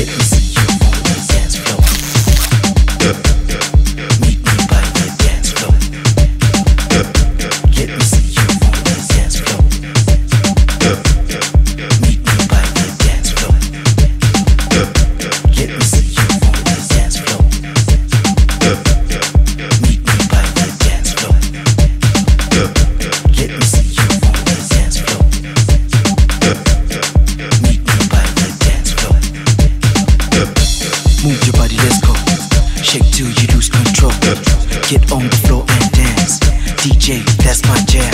Me see Get on the floor and dance. DJ, that's my jam.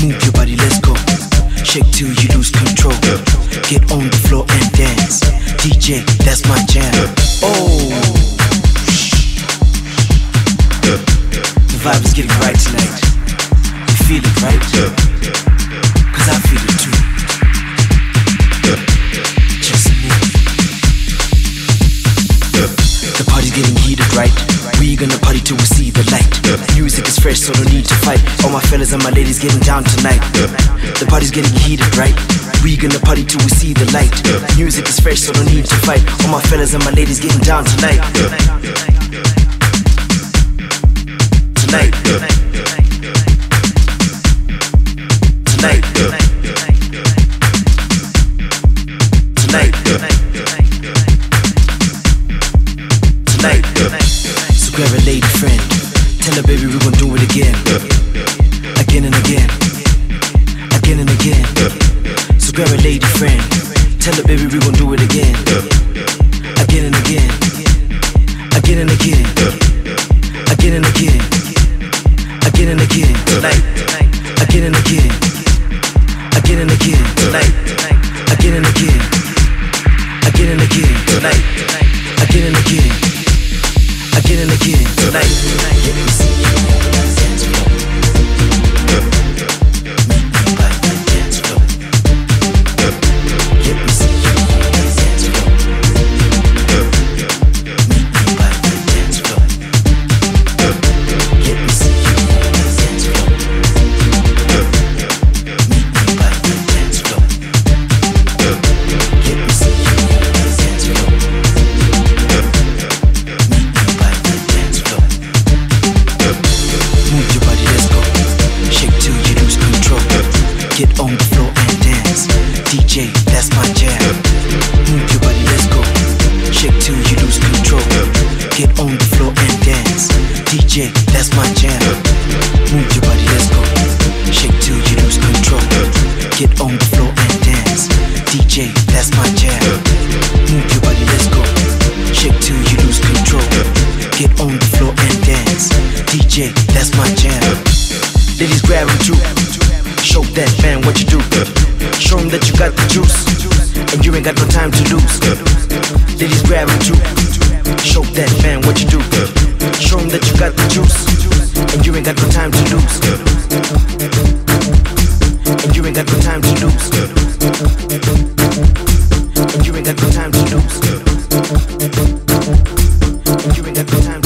Move your body, let's go. Shake till you lose control. Get on the floor and dance. DJ, that's my jam. Oh. The vibe is getting right tonight. You feel it, right? Cause I feel it too. Right? We gonna party till we see the light. Music is fresh, so no need to fight. All my fellas and my ladies getting down tonight. The party's getting heated, right? We gonna party till we see the light. Music is fresh, so no need to fight. All my fellas and my ladies getting down tonight. Tonight. Tonight. Tonight. Tonight. So grab a lady friend. Tell her, baby, we gon' do it again. Again and again. Again and again. So grab a lady friend. Tell her, baby, we gon' do it again. Again and again. Again and again. Again and again. Again and again. Tonight. Again and again. Again and again. Tonight. Again and again. Again and again. Tonight. Again and again. Again and again. Tonight. Let that's. Move your body, let's go. Shake you lose control. Get on the floor and dance. DJ, that's my jam. Move your body, let's go. Shake you lose control. Get on the floor and dance. DJ, that's my jam. Move your body, let's go. Shake you lose control. Get on the floor and dance. DJ, that's my jam. Ladies grab him too. Show that man what you do. Show that you got the juice and you ain't got no time to lose. They just grab a you. Show that man what you do. Show him that you got the juice, and you ain't got no time to lose. And you ain't got no time to lose. And you ain't got no time to lose. And you ain't got no time.